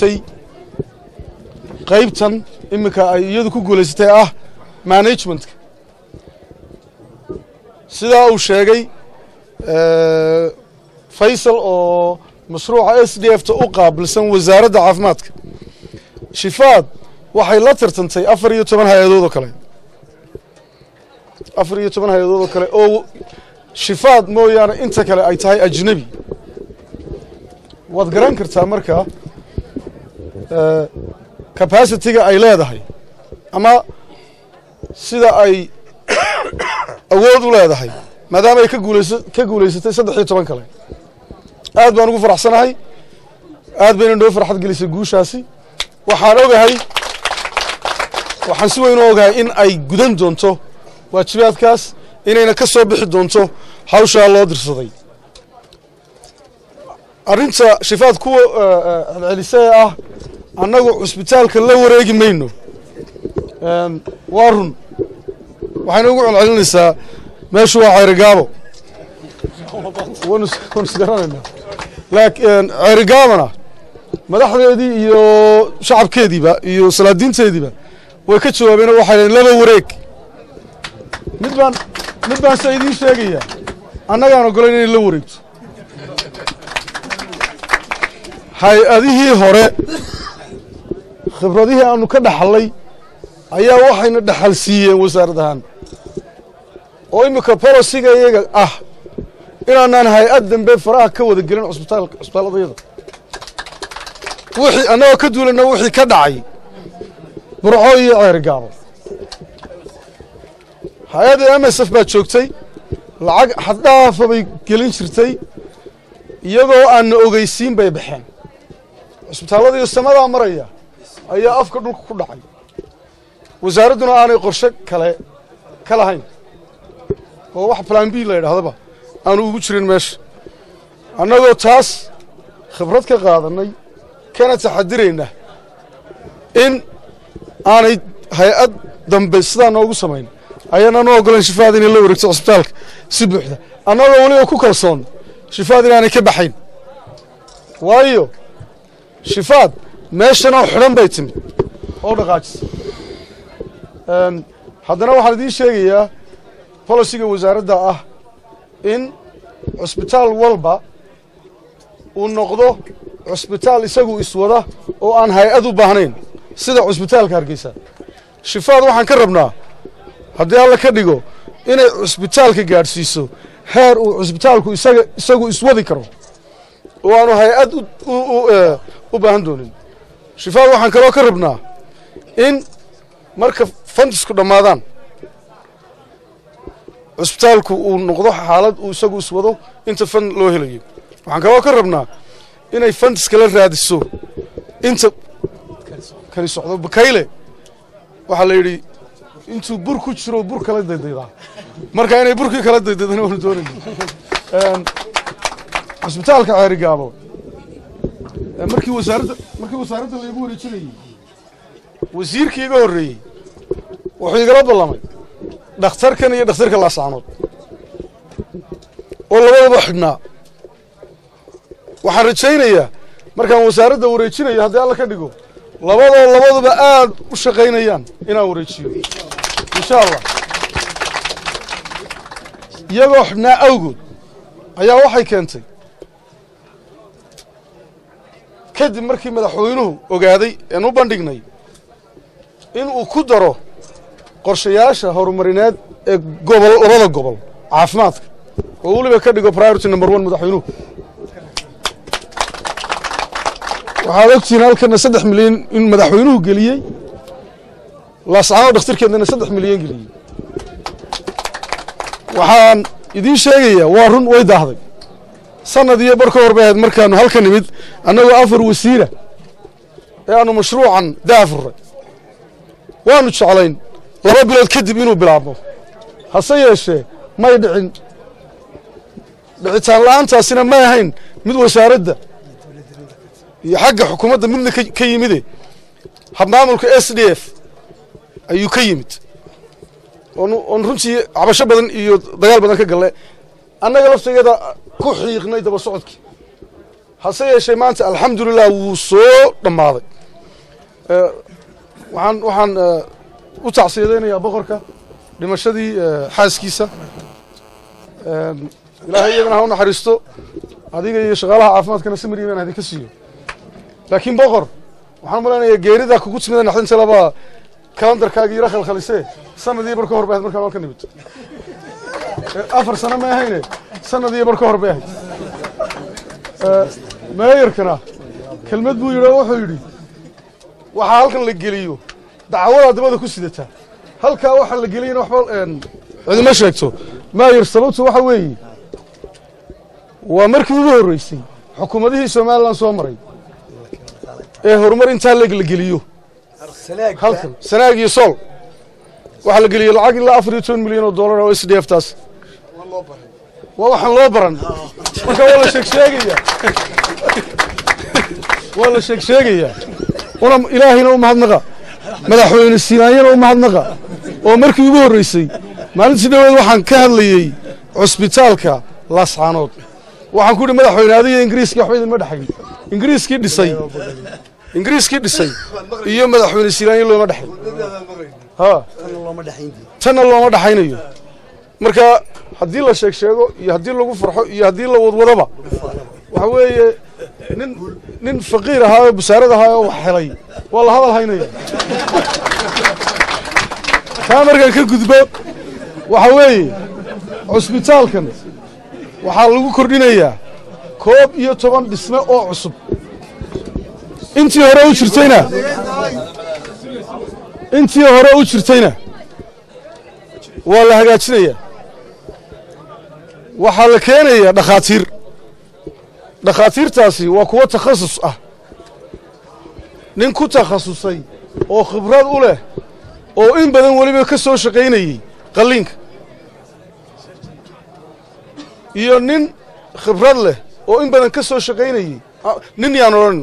guulaysatay qaybtan iminka ay iyadu ku guulaysatay ah managementka sidaa uu sheegay faysal oo mashruuca s d f ta u qaabilsan wasaaradda caafimaadka shifaad waxay la tartantay afar iyo toban hay'adood oo kale. Afar iyo toban hay'adood oo kale oo shifaad mooyaane inta kale ay tahay ajnebi waad garan kartaa marka capacity-ga ay leedahay ama sida ay awood u leedahay maadaama ay ka guulaysatay saddex iyo toban kale. Aad baan ugu faraxsanahay. Aad bayna noo farxad gelisay guushaasi. Waxaan ogahay waxaan si weyn u ogahay in ay gudan doonto. Waajibaadkaas inayna ka soo bixi doonto hawshaa loo dirsaday arrinta shifaad kuwa celcelisee ah annagu cusbitaalka la wareegi mayno. Waa run. Waxayna ugu celcelinaysaa meeshu waa ceyrigaabo waanu isgaranaynaa laakiin ceyrigaabona madaxdeedii iyo shacabkeediiba iyo salaadiinteediiba way ka jawaabeen waxay dhaheen laba wareeg. Mid baan mid baan se idiin sheegayaa annagaan ogolayn inay la wareegto hay'adihii hore khibradihii aanu ka dhaxallay ayaa waxayna dhaxal siiyeen wasaarad ahaan. Oo iminka bolosiga iyaga ah inaanaan hay'ad dambe faraha ka wada gelin cusbitaalka cusbitaaladayada wixii annagoo ka duulana wixii ka dhacay burco iyo ceerigaabo hay'adda m s f baa joogtay lacag xaddhaafa bay gelin jirtay iyagoo aanna ogeysiin bay baxeen cusbitaalladiiyo samadaa maraya ayaa afka dhulka ku dhacay. Wasaaradduna aanay qorshe kale ka lahayn. Oo wax plan la yidhaahdaba aanu ugu jirin meesha. Annagoo taas khibrad ka qaadannay kana taxadirayna in aanay hay'ad dambe sidaa noogu samayn. Ayaana noo ogolan shifaad inay la wareegto cusbitaalka si buuxda. Annagoo weliba ku kalsoon shifaad inaanay ka baxayn. Waayo shifaad meeshanoo xidhan bay timid. Oo dhaqaajisa haddana waxaan idiin sheegayaa bolosiga wasaaradda ah in cusbitaal walba uu noqdo cusbitaal isagu iswada oo aan hay'ad u baahnayn. Sida cusbitaalka hargeysa. Shifaad waxaan ka rabnaa haddii alla ka dhigo inay cusbitaalka gaadhsiiso heer uu cusbitaalku isaga isagu iswadi karo. Oo aanu hay'ad u baahan doonin. Shifaad waxaan kaloo ka rabnaa in marka fandisku dhammaadaan cusbitaalku uu noqdo xaalad uu isagu iswado inta fan loo helayo. Waxaan kaloo ka rabnaa inay fandiska la raadiso inta kani socdo. Bakayle waxaa la yidhi intuu bur ku jiro bur kala daydaydaa marka inay burkii kala daydaydana waanu doonayna cusbitaalka ceerigaabo markii wasaaradda markii wasaaradda laygu wareejinayey wasiirkii iga horreeyey wuxuu igala ballamay dhakhtarkan iyo dhakhtarka laascaanood oo labadaba xidhnaa waxaan rajaynayaa markaan wasaaradda wareejinayo haddii alla ka dhigo labadoo labaduba aad u shaqaynayaan inaan wareejiyo. Insha allah iyagoo xidhnaa awgood ayaa waxay keentay kadib markii madaxweynuhu ogaaday een u bandhignay inuu ku daro qorshayaasha horumarineed ee gobol labada gobol caafimaadka. Oo weliba ka dhigo priority number one madaxweynuhu. Waxaad ogtihiin halkana saddex milyan in madaxweynuhu geliyey laascaano dhakhtarkeedana saddex milyan geliyey. Waxaan idiin sheegayaa waa run way daahday sanad iyo bar ka hor bay ahayd markaanu halka nimid annagoo afar wasiira ee aanu mashruucan daafurray waanu jeclayn laba bilood kadib inuu bilaabmo hase yeeshee may dhicin. Dhicitaan la'aantaasina may ahayn mid wasaaradda iyo xagga xukuumadda midna ka yimide. Habmaamulka s d f ayuu ka yimid. Oon runtii cabasho badan iyo dagaal badan ka galle. Annaga laftigeeda ku xiiqnay daba socodkii. Hase yeeshee maanta alxamdulilah wuu soo dhammaaday. Waxaan waxaan u tacsiyadaynayaa boqorka dhimashadii xaaskiisa. Ilaahay iyagana ha u naxariisto. Adiga iyo shaqaalaha caafimaadkana samir imaan idinka siiyo. Laakiin boqor waxaan malaynayaa geeridaa kugu timida naxdinta labaa kalandarkaagii yara khalkhalisee. Sanadii bar ka hor bay ahayd markaan waan ka nimid afar sano ma ahayne sanadii bar ka hor bay ahayd. Meeyarkana kelmad buu yidhi oo wuxuu yidhi waxaa halkan la geliyo dacwadaa dabada ku sidataa halkaa waxaa la geliyana waxba cidima sheegto. Maayar sababtu waxa weeye waa markii ugu horreysay xukuumadihii somalilan soo maray ee horumar intaa leeg la geliyo. Halkan sanaag iyo sool waxaa la geliyey lacag ilaa afar iyo toban milyan oo dollar oo s d f taas waa waxaan loo baran. Marka waa la sheeg sheegayaa waa la sheeg sheegayaa una ilaahayna u mahadnaqa. Madaxweyne siinaanyana u mahadnaqa. Oo markii ugu horreysay maalintii dhaweed waxaan ka hadlayey cusbitaalka laascaanood waxaan ku idhi madaxweyne adiga ingiriiskii waxba idinma dhexayn ingiriiskii dhisay. Ingiriiskii dhisay. Iyo madaxweyne siinaanyo looma dhexayn tanna looma dhexaynayo marka haddii la sheeg sheego iyo haddii lagu farxo iyo haddii la wadwadaba waxa weeye nin nin faqiir ahaa oo busaarad ahaa oo wax helay. Waa la hadal haynaya. Taa markaan ka gudbo waxa weeye cusbitaalkan waxaa lagu kordhinayaa koob iyo toban dhisme oo cusub. Intii hore u jirtayna intii hore u jirtayna waa la hagaajinayaa waxaa la keenayaa dhakhaatiir. Dhakhaatiirtaasi waa kuwo takhasus ah. Nin ku takhasusay oo khibrad u leh oo in badan weliba ka soo shaqaynayey qalliinka. Iyo nin khibrad leh oo in badan ka soo shaqaynayey nin yaan odhan.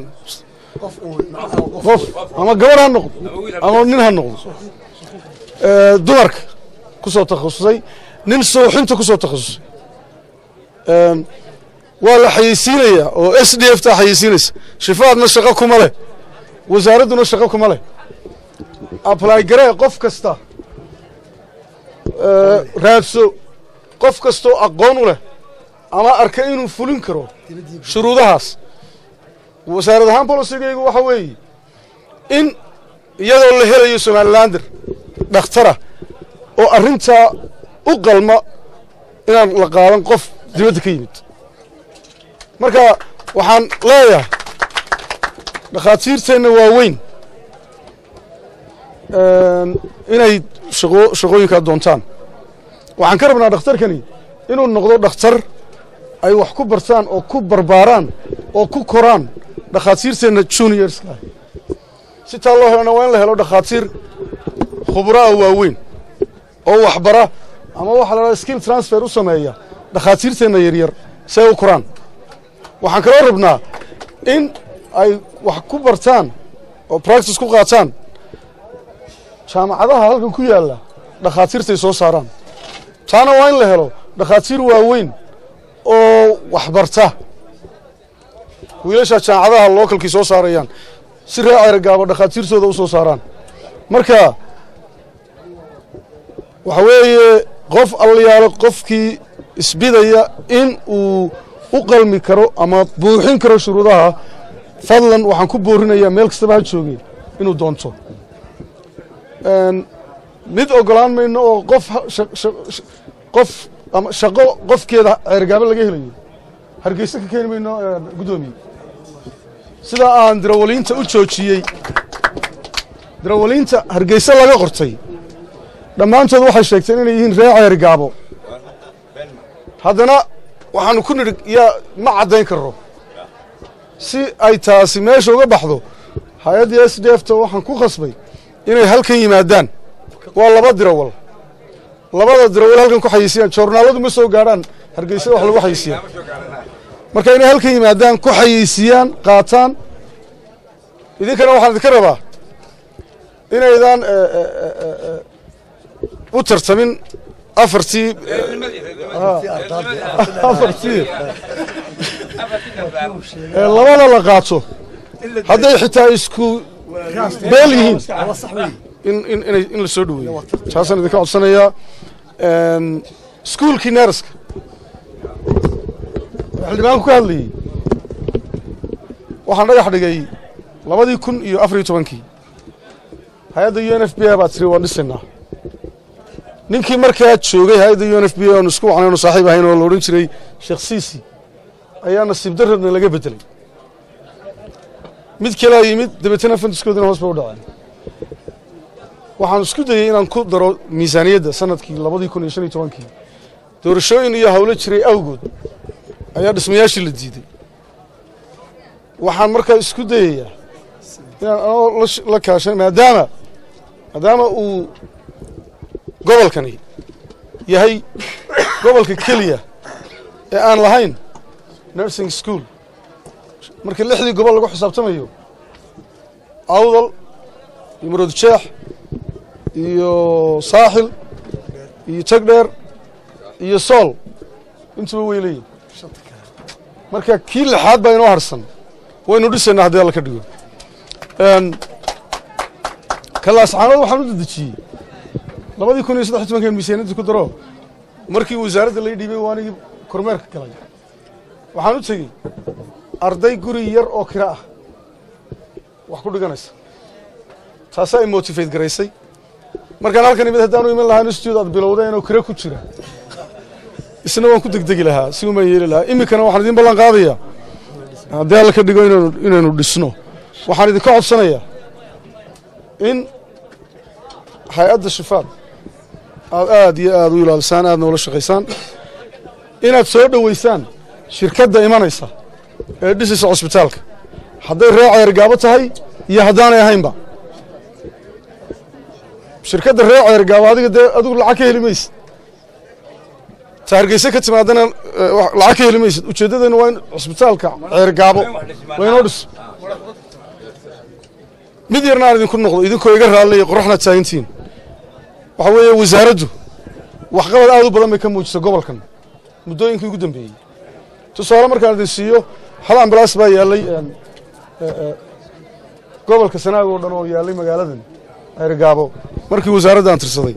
Qof ama gabarh ha noqdo ama nin ha noqdo. Dumarka ku soo takhasusay nin sooxinta ku soo takhasusay waa la xayeysiinayaa oo s d f taa xayeysiinaysa. Shifaadna shaqo kuma leh. Wasaaradduna shaqo kuma leh. Ablay garee qof kasta. Raadso qof kastoo aqoon u leh ama arka inuu fulin karo shuruudahaas. Wasaarad ahaan bolosigaygu waxa weeye in iyadoo la helayo somalilander dhakhtara oo arrintaa u qalma inaan la qaadan qof dibadda ka yimid. Marka waxaan leeyahay dhakhaatiirteenna waaweyn inay shaqo shaqooyinkaa doontaan. Waxaan ka rabnaa dhakhtarkani inuu noqdo dhakhtar ay wax ku bartaan oo ku barbaaraan oo ku koraan dhakhaatiirteenna juniorska si taa loo helana waa in la helo dhakhaatiir khubraa waaweyn oo waxbara ama waxa la dhaha skill transfer u sameeya dhakhaatiirteenna yaryar si ay u koraan waxaan kaloo rabnaa in ay wax ku bartaan oo practice ku qaataan. Jaamacadaha halkan ku yaalla dhakhaatiirtay soo saaraan. Taana waa in la helo dhakhaatiir waaweyn oo waxbarta. Wiilasha jaamacadaha lookalkii soo saarayaan si ree ayragaaba dhakhaatiirtooda u soo saaraan. Marka waxa weeye qof allayaalo qofkii isbidaya in uu u qalmi karo ama buuxin karo shuruudaha. Fadlan waxaan ku boorinayaa meel kastaba ha joogeen inuu doonto. Mid ogolaan mayno oo qof qof ama shaqo qofkeeda ceergaabo laga helayo. Hargeysa ka keeni mayno guddoomiye. Sidaa aan dirawaliinta u joojiyey dirawaliinta hargeysa laga qortay dhammaantood waxay sheegteen inay yihiin ree ceergaabo haddana waxaanu ku nidhi yaa ma caddayn karro. Si ay taasi meesha uga baxdo hay'addii s d f ta waxaan ku khasbay inay halkan yimaadaan. Waa laba dirawal. Labada dirawal halkan ku xayeysiiyaan joornaaladu ma soo gaadhaan hargeysada wax lagu xayeysiiya marka inay halkan yimaadaan ku xayeysiiyaan qaataan. Idinkana waxaan idinka rabaa inaydaan u tartamin afartii afartii ee labada la qaato. Hadday xitaa isku beel yihiin. In in inay in la soo dhaweeyo taasaan idinka codsanayaa iskuulkii neeraska xildhibaanku ka hadlayey waxaan dhagax dhigay labadii kun iyo afar iyo tobankii. Hay'adda u n f b a baa tiri waan dhisaynaa ninkii markaa joogay hay'adda u n f b a oonu isku wacnay onu saaxiib ahayn oo la odhan jiray sheekh siisi ayaa nasiib darradna laga bedelay mid kalaa yimid dabeetana fandiskoodina hoos bay u dhaceen. Waxaan isku dayey inaan ku daro miisaaniyadda sannadkii labadii kun iyo shan iyo tobankii. Doorashooyin iyo hawlo jiray awgood ayaa dhismayaashii la diiday. Waxaan markaa isku dayayaa inaan anoo la kaashan maadaama maadaama uu gobolkani yahay gobolka keliya ee aan lahayn nursing school. Marka lixdii gobol lagu xisaabtamayo awdal iyo maroodjeex iyo saaxil iyo tagdheer iyo sool intuba way leeyihiin marka kii lixaad baa inoo harsan waynu dhisaynaa haddii alla ka dhigo. Kalaascaanood waxaan u dedejiyey labadii kun iyo saddex tobankan miisaaniyadii ku daro. Markii wasaaradda lai dhiibay waa anigii kormeerka galay waxaan u tegey arday guri yar oo kira ah. Wax ku dhiganaysa. Taasaa i motifate garaysay. Markaan halkan imid haddaanu iman lahaa institute aad bilowdeen oo kira ku jira isna waan ku degdegi lahaa si umaan yeeli lahaa. Iminkana waxaan idin ballan qaadayaa. Haddii ka dhigo inaynu dhisno waxaan idinka codsanayaa in hay'adda shifaad aad aad iyo aad u ilaalisaan aadna ula shaqaysaan. Inaad soo dhoweysaan shirkadda imanaysa ee dhisaysa cusbitaalka. Hadday ree ceergaabo tahay iyo haddaanay ahaynba. Shirkadda ree ceergaabo adiga dee adigu lacag ka heli maysid. Ta hargeyse ka timaadana lacag ka heli maysid. Ujeeddadayna waa in cusbitaalka ceergaabo laynoo dhiso mid yarna aan idinku noqdo idinkoo iga raallaya qoraxna taagintiin waxaa weeye wasaaraddu waxqabad aad u badan bay ka muujisa gobolkan muddooyinkii ugu dambeeyey. Tusaale markaan idin siiyo hal ambalaas baa yaallay gobolka sanaag oo dhan oo yaallay magaaladan ceergaabo markii wasaaradda aan tirsaday.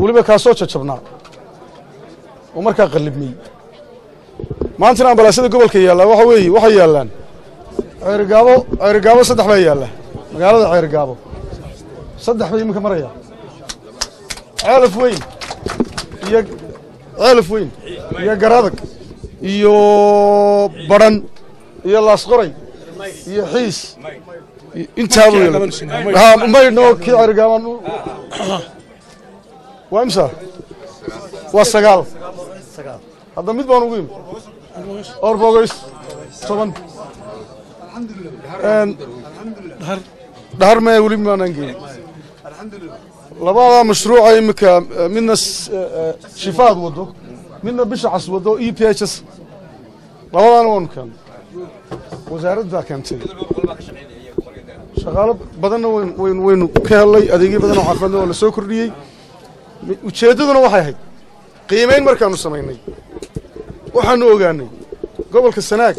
Weliba kaasoo jajabnaa. Oo markaa qallibmay. Maantana ambalaasyada gobolka yaallaa waxa weeye waxay yaallaan. Ceergaabo ceergaabo saddex baa yaalla magaalada ceergaabo saddex bay iminka maraya. Ceelaf weyn iyo ceelaf weyn iyo garadag iyo badhan iyo laasqoray iyo xiis. Intaaba maydhno kii ceergaabaan waa imsa? Waa sagaal. Hadda mid baan ugu imi orbogays toban. Dhahar maya weli maanaan geeyin labadaa mashruuca iminka midna shifaad waddo midna bisha cas waddo e p h s. Labadaana waanu keennay wasaaraddaa keentay. Shaqaalo badanna wn waynu ka hellay adeegyo badan oo caafimaadna waa la kordhiyey. Ujeeddaduna waxay ahayd. Qiimayn markaanu samaynay. Waxaanu ogaanay gobolka sanaag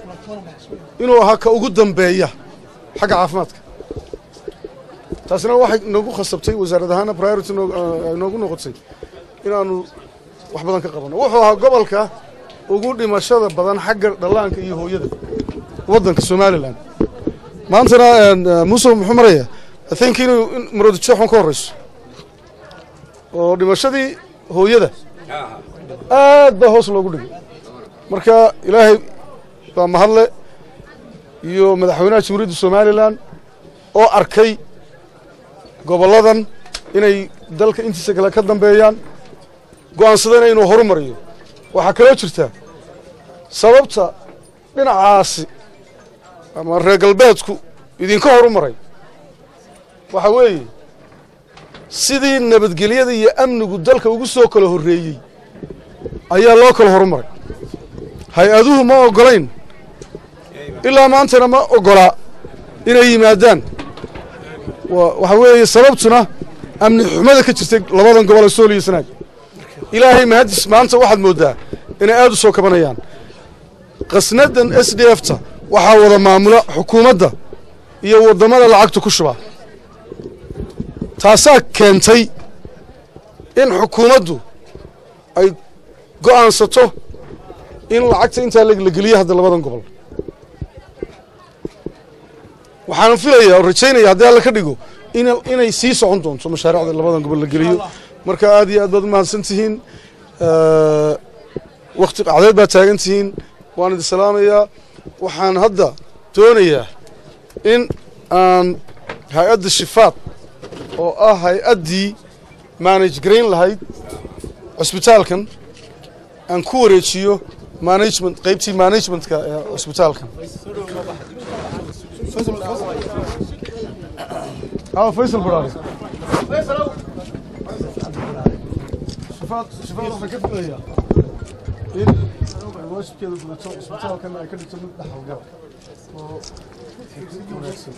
inuu ahaa ka ugu dambeeya xagga caafimaadka taasina waxay noogu khasabtay wasaarad ahaana priority noogu noqotay inaanu wax badan ka qabanno wuxuu ahaa gobolka ugu dhimashada badan xagga dhallaanka iyo hooyada waddanka somalilan maantana muuse muxuu maraya think inuu maroodijeexun ka horrayso. Oo dhimashadii hooyada aad baa hoos loogu dhigay. Marka ilaahay baa mahadle iyo madaxweynaha jamhuuriyadda somalilan oo arkay gobolladan inay dalka intiisa kale ka dambeeyaan go'aansadayna inuu horumariyo. Waxaa kaloo jirta sababta dhinacaasi ama reer galbeedku idinka horumaray. Waxaa weeye sidii nabadgelyada iyo amnigu dalka ugu soo kala horreeyey ayaa loo kala horumaray. Hay'aduhu ma oggolayn ilaa maantana ma oggolaa inay yimaadaan waxaa weeye sababtuna amni xumada ka jirtay labadan gobol ee sool iyo sanaag. Ilaahay mahadis maanta waxaad mooddaa inay aada u soo kabanayaan. Qasnadan s d f ta waxaa wada maamula xukuumadda iyo waddamada lacagta ku shubaa. Taasaa keentay in xukuumaddu ay go'aansato in lacagta intaa la geliyo hadda labadan gobol waxaan filaya oo rajaynaya haddii alla ka dhigo in inay sii socon doonto mashaariicda labadan gobol la geliyo. Marka aad iyo aad baad umahadsan tihiin wakti qacdeed baad taagan tihiin waan idin salaamayaa. Waxaan hadda doonayaa in aan hay'adda shifaad oo ah hay'addii manage garayn lahayd cusbitaalkan aan ku wareejiyo management qaybtii managementka ee cusbitaalkan faysal baraare shifaad shifaad waxaan ka filayaa in waajibkeeda gudato cusbitaalkan ay ka dhigto mid dhaxalgala oo wanaagsan